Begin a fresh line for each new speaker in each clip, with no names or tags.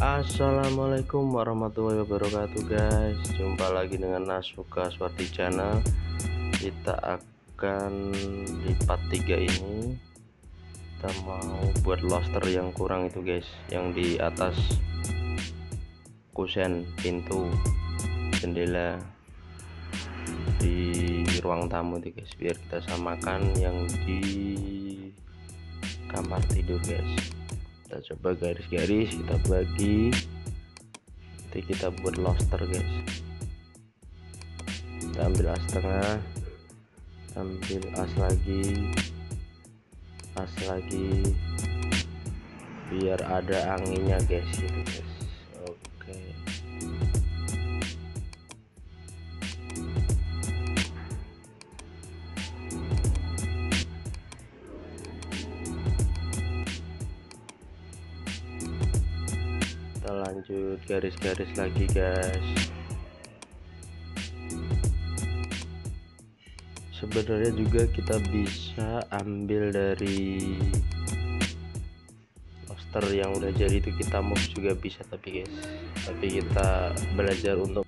Assalamualaikum warahmatullahi wabarakatuh guys. Jumpa lagi dengan Nasuka Swati Channel. Kita akan part 3 ini. Kita mau buat lobster yang kurang itu guys. Yang di atas kusen pintu jendela di ruang tamu itu guys. Biar kita samakan yang di kamar tidur guys kita coba garis-garis kita bagi. Nanti kita buat lobster guys. Kita ambil as tengah ambil as lagi as lagi biar ada anginnya guys itu guys kita lanjut garis-garis lagi guys. Sebenarnya juga kita bisa ambil dari poster yang udah jadi itu kita move juga bisa tapi guys tapi kita belajar untuk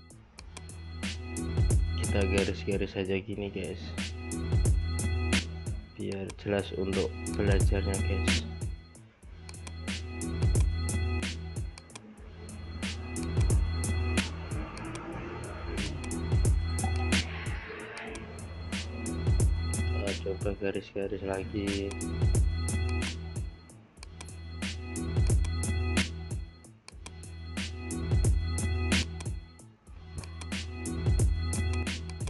kita garis-garis saja gini guys biar jelas untuk belajarnya guys garis-garis lagi.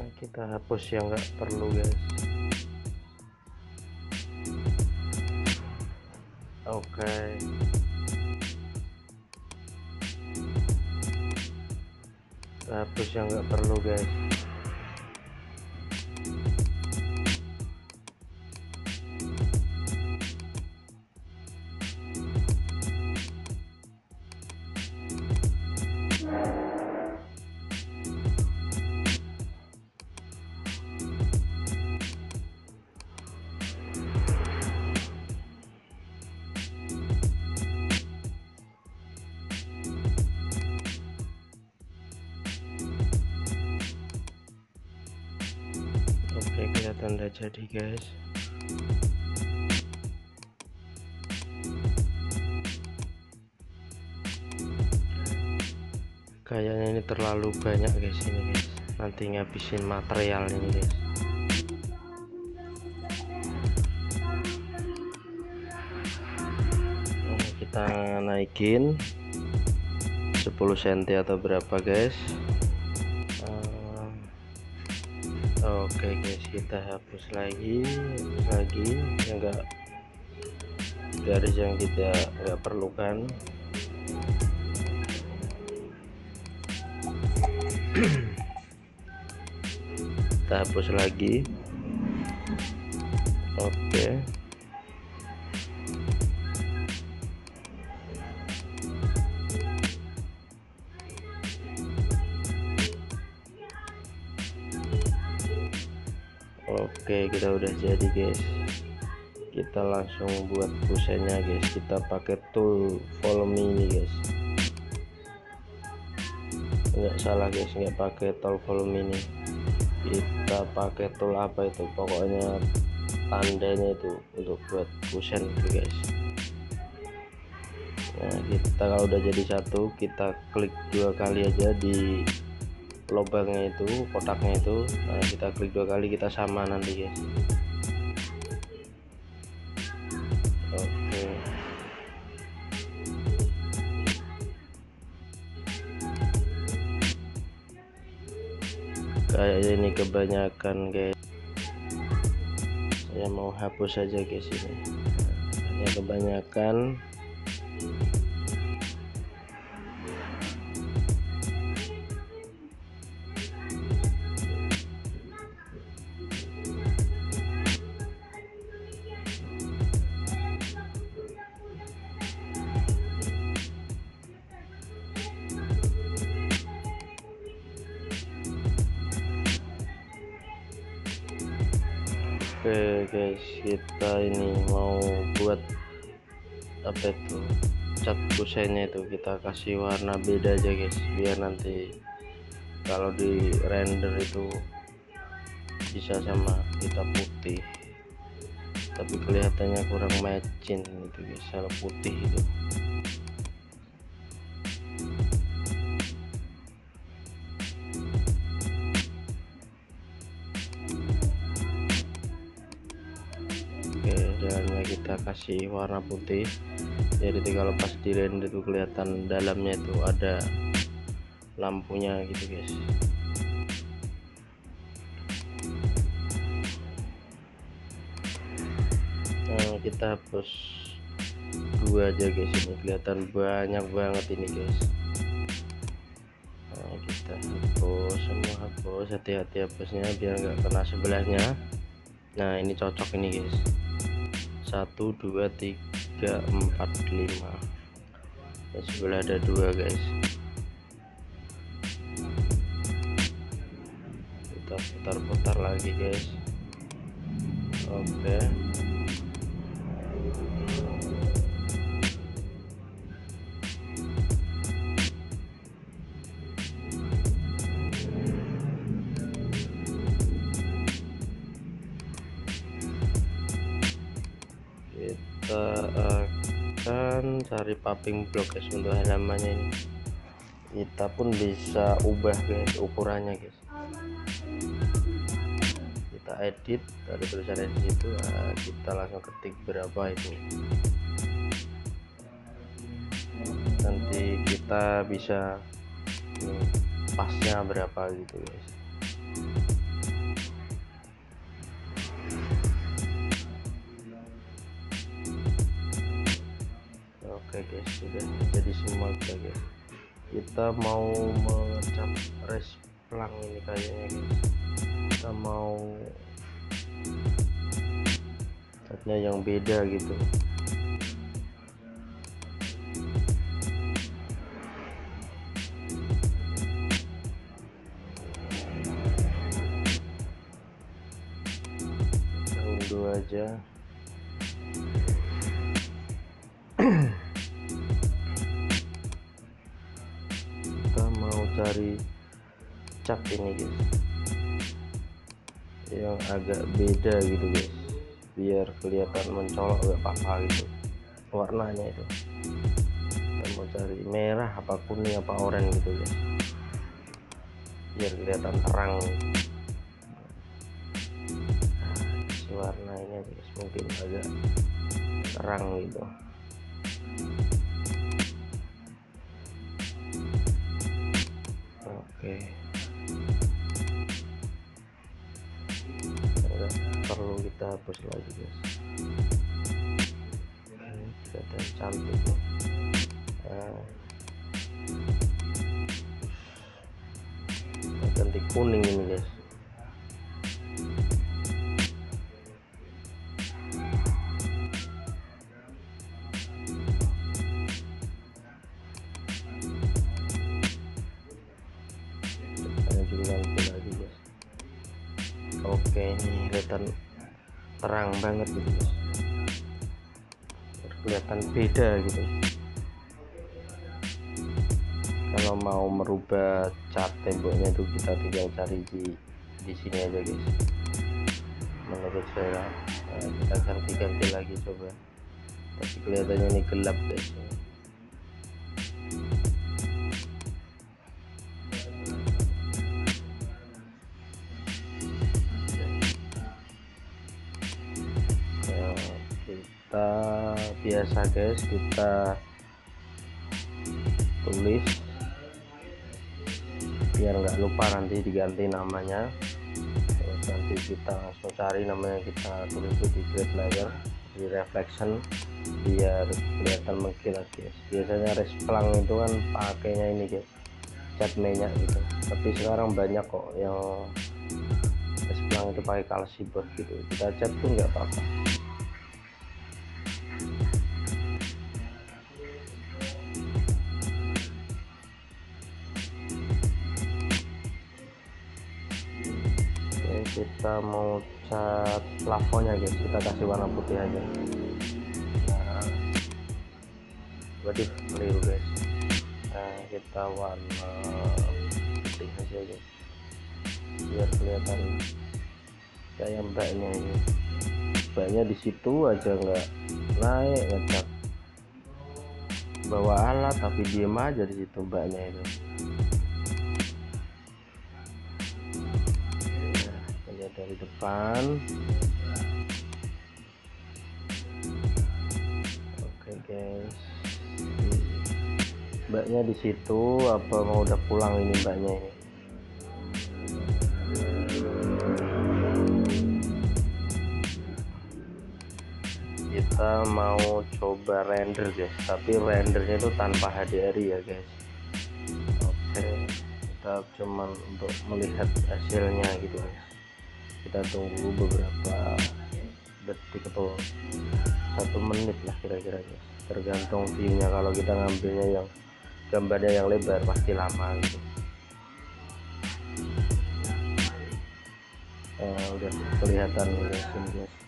Nah, kita hapus yang nggak perlu guys. Oke. Okay. hapus yang nggak perlu guys oke kelihatan jadi guys. Kayaknya ini terlalu banyak guys ini guys. Nanti ngabisin material ini guys. Kita naikin 10 cm atau berapa guys oke guys kita hapus lagi hapus lagi. Enggak garis yang kita enggak perlukan. Kita hapus lagi. Oke Oke kita udah jadi guys. Kita langsung buat kusennya guys. Kita pakai tool volume ini guys. Enggak salah guys. Enggak pakai tool volume ini. Kita pakai tool apa itu? Pokoknya tandanya itu untuk buat kusen guys. Nah kita kalau udah jadi satu kita klik dua kali aja di lubangnya itu kotaknya itu nah kita klik dua kali kita sama nanti oke. Kayaknya ini kebanyakan guys. Saya mau hapus saja guys ini. Ya kebanyakan Oke guys kita ini mau buat apa itu? Cat busenya itu kita kasih warna beda aja guys biar nanti kalau di render itu bisa sama kita putih. Tapi kelihatannya kurang matching itu guys kalau putih itu kita kasih warna putih. Jadi kalau pas di render itu kelihatan dalamnya itu ada lampunya gitu guys. Nah, kita hapus dua aja guys. Ini kelihatan banyak banget ini guys. Nah, kita hapus semua hapus. Hati-hati hapusnya biar nggak kena sebelahnya. Nah ini cocok ini guys satu dua tiga empat lima. Ya, sebelah ada dua guys. Putar-putar lagi guys. Oke. kita cari paving block guys untuk halamannya ini. Kita pun bisa ubah guys ukurannya guys. Kita edit ada tulisan di situ nah, kita langsung ketik berapa itu. Nanti kita bisa nih, pasnya berapa gitu guys guys sudah jadi semua guys kita mau mengecap resplang ini kayaknya. Kita mau catnya yang beda gitu mau cari cat ini guys yang agak beda gitu guys. Biar kelihatan mencolok gak apa-apa gitu. Warnanya itu. Kita mau cari merah apa kuning apa oranye gitu guys. Biar kelihatan terang. Nah, warna ini guys mungkin agak terang gitu oke. Okay. perlu kita hapus lagi guys. Ini kelihatan cantik nah, ganti kuning ini guys terang banget gitu. Guys kelihatan beda gitu. Kalau mau merubah cat temboknya itu kita tinggal cari di di sini aja guys. Menurut saya nah, kita ganti-ganti lagi coba. Tapi kelihatannya ini gelap guys biasa guys. Kita tulis biar nggak lupa nanti diganti namanya. Nanti kita langsung cari namanya kita tulis di grade layer di reflection biar kelihatan mengkilat guys. Biasanya resplang itu kan pakainya ini guys cat minyak gitu. Tapi sekarang banyak kok yang resplang itu pakai kalsibot gitu. Kita cat pun nggak apa-apa kita mau cat plafonnya guys kita kasih warna putih aja. Nah, waduh keliru guys. Nah kita warna putih aja guys. Biar kelihatan kayak mbaknya ini. Mbaknya di situ aja nggak naik ngecat. Bawa alat tapi diem aja di situ mbaknya itu dari depan. Oke guys. Mbaknya di situ apa mau udah pulang ini mbaknya ini? Kita mau coba render guys. Tapi rendernya itu tanpa HDRI ya guys. Oke kita cuman untuk melihat hasilnya gitu ya kita tunggu beberapa detik atau satu menit lah kira-kira tergantung viewnya kalau kita ngambilnya yang gambarnya yang lebar pasti lama gitu. Eh, udah kelihatan guys. ini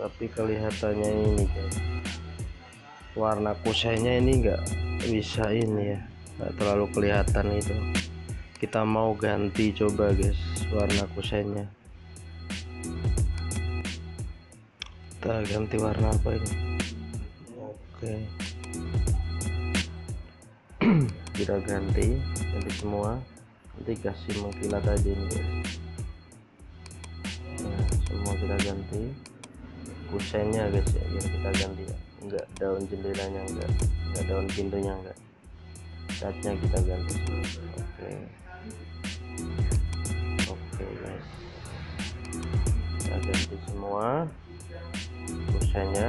tapi kelihatannya ini guys warna kusainya ini enggak bisa ini ya enggak terlalu kelihatan itu. Kita mau ganti coba guys warna kusainya kita ganti warna apa ini? Oke. Kita ganti ganti semua. Nanti kasih mengkilat aja ini guys. Nah, semua kita ganti kusennya guys ya biar kita ganti ya. Enggak daun jendelanya enggak. Enggak daun pintunya enggak. Catnya kita ganti. Semua oke. Okay. oke okay, guys. Kita ganti semua kusennya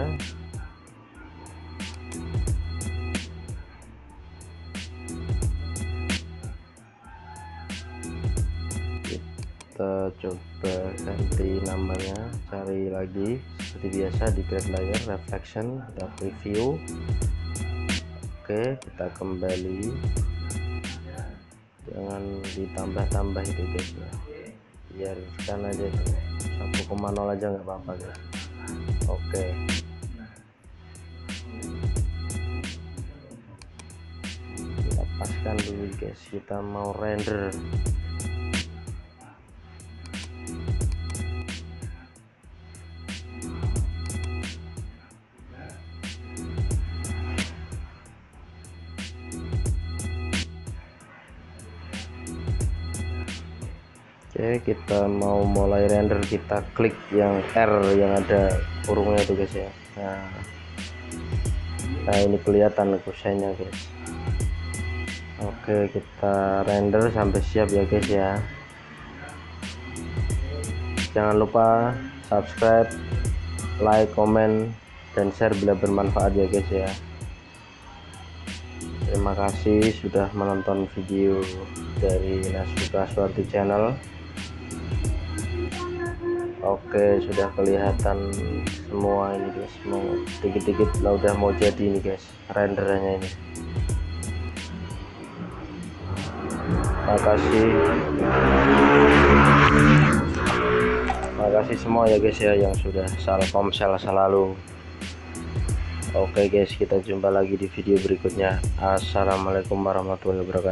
kita coba ganti namanya cari lagi. Seperti biasa di grade layer reflection kita preview. Oke kita kembali. Jangan ditambah-tambah itu guys. Ya biarkan aja itu. 1,0 aja nggak apa-apa guys. Oke. Kita paskan dulu guys. Kita mau render kita mau mulai render kita klik yang R yang ada kurungnya itu guys ya. Nah, nah ini kelihatan kusenya guys. Oke kita render sampai siap ya guys ya. Jangan lupa subscribe like comment dan share bila bermanfaat ya guys ya. Terima kasih sudah menonton video dari Nasuka Suarti channel Oke sudah kelihatan semua ini guys. Mau dikit-dikit lah udah mau jadi ini guys renderannya ini. Makasih. Makasih semua ya guys ya yang sudah salkomsel selalu. Oke guys kita jumpa lagi di video berikutnya. Assalamualaikum warahmatullahi wabarakatuh